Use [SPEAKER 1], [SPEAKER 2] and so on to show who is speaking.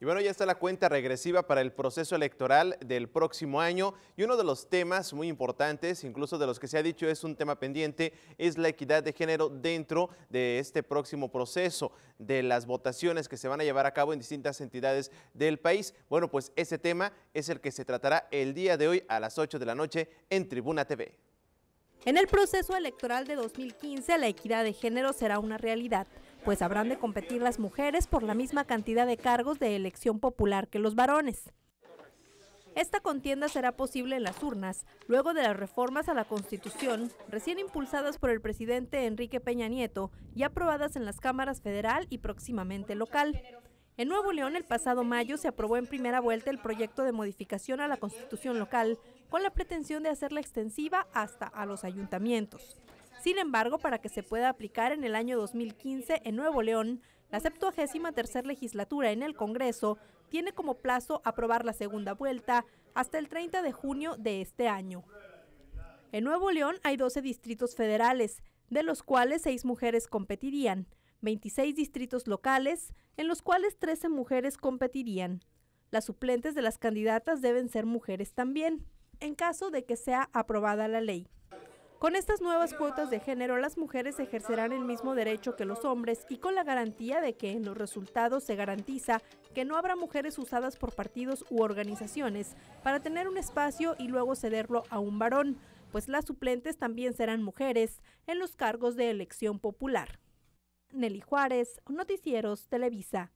[SPEAKER 1] Y bueno, ya está la cuenta regresiva para el proceso electoral del próximo año y uno de los temas muy importantes, incluso de los que se ha dicho es un tema pendiente, es la equidad de género dentro de este próximo proceso de las votaciones que se van a llevar a cabo en distintas entidades del país. Bueno, pues ese tema es el que se tratará el día de hoy a las 8 de la noche en Tribuna TV.
[SPEAKER 2] En el proceso electoral de 2015, la equidad de género será una realidad pues habrán de competir las mujeres por la misma cantidad de cargos de elección popular que los varones. Esta contienda será posible en las urnas, luego de las reformas a la Constitución, recién impulsadas por el presidente Enrique Peña Nieto y aprobadas en las cámaras federal y próximamente local. En Nuevo León, el pasado mayo, se aprobó en primera vuelta el proyecto de modificación a la Constitución local, con la pretensión de hacerla extensiva hasta a los ayuntamientos. Sin embargo, para que se pueda aplicar en el año 2015 en Nuevo León, la 73 legislatura en el Congreso tiene como plazo aprobar la segunda vuelta hasta el 30 de junio de este año. En Nuevo León hay 12 distritos federales, de los cuales 6 mujeres competirían, 26 distritos locales, en los cuales 13 mujeres competirían. Las suplentes de las candidatas deben ser mujeres también, en caso de que sea aprobada la ley. Con estas nuevas cuotas de género, las mujeres ejercerán el mismo derecho que los hombres y con la garantía de que en los resultados se garantiza que no habrá mujeres usadas por partidos u organizaciones para tener un espacio y luego cederlo a un varón, pues las suplentes también serán mujeres en los cargos de elección popular. Nelly Juárez, Noticieros Televisa.